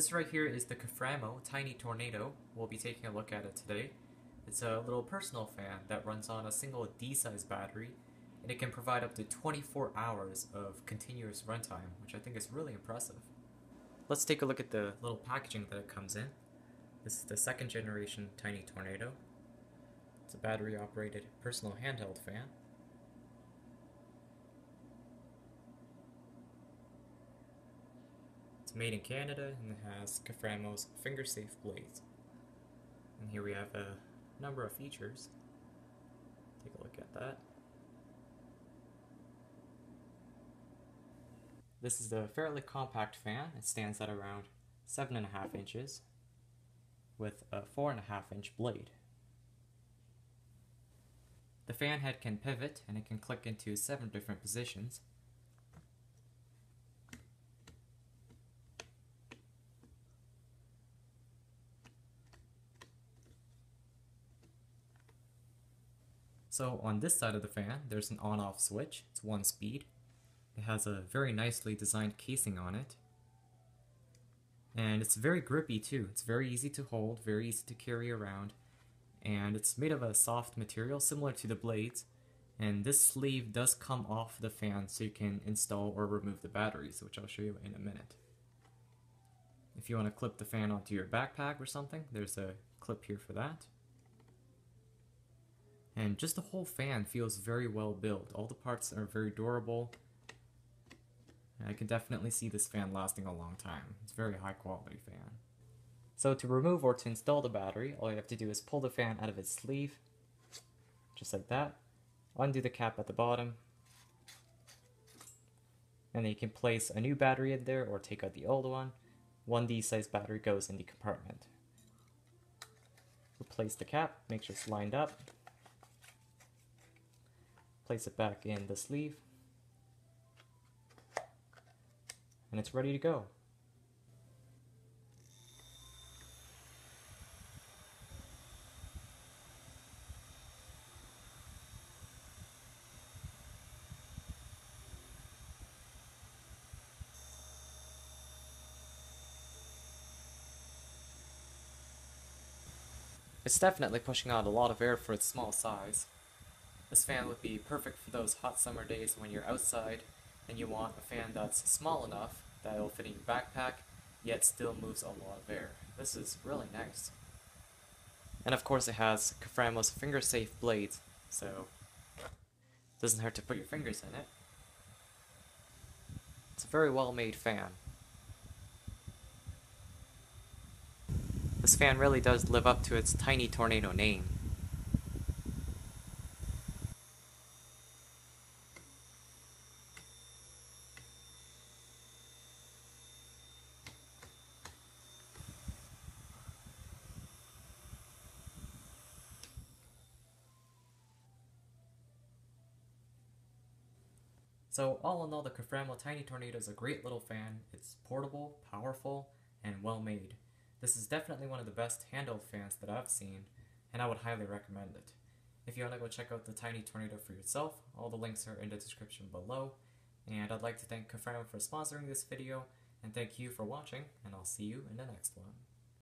This right here is the Caframo Tiny Tornado. We'll be taking a look at it today. It's a little personal fan that runs on a single D-size battery, and it can provide up to 24 hours of continuous runtime, which I think is really impressive. Let's take a look at the little packaging that it comes in. This is the second generation Tiny Tornado. It's a battery operated personal handheld fan. It's made in Canada and it has Caframo's finger safe blades. And here we have a number of features. Take a look at that. This is a fairly compact fan. It stands at around 7.5 inches with a 4.5 inch blade. The fan head can pivot and it can click into seven different positions. So on this side of the fan, there's an on-off switch. It's one speed. It has a very nicely designed casing on it. And it's very grippy too. It's very easy to hold, very easy to carry around. And it's made of a soft material similar to the blades. And this sleeve does come off the fan so you can install or remove the batteries, which I'll show you in a minute. If you want to clip the fan onto your backpack or something, there's a clip here for that. And just the whole fan feels very well built. All the parts are very durable. I can definitely see this fan lasting a long time. It's a very high quality fan. So to remove or to install the battery, all you have to do is pull the fan out of its sleeve, just like that. Undo the cap at the bottom. And then you can place a new battery in there or take out the old one. One D-size battery goes in the compartment. Replace the cap, make sure it's lined up place it back in the sleeve, and it's ready to go. It's definitely pushing out a lot of air for its small size. This fan would be perfect for those hot summer days when you're outside and you want a fan that's small enough that it'll fit in your backpack, yet still moves a lot of air. This is really nice. And of course it has Caframo's finger safe blades, so it doesn't hurt to put your fingers in it. It's a very well made fan. This fan really does live up to its tiny tornado name. So all in all, the Caframo Tiny Tornado is a great little fan. It's portable, powerful, and well made. This is definitely one of the best handheld fans that I've seen, and I would highly recommend it. If you want to go check out the Tiny Tornado for yourself, all the links are in the description below. And I'd like to thank Caframo for sponsoring this video, and thank you for watching, and I'll see you in the next one.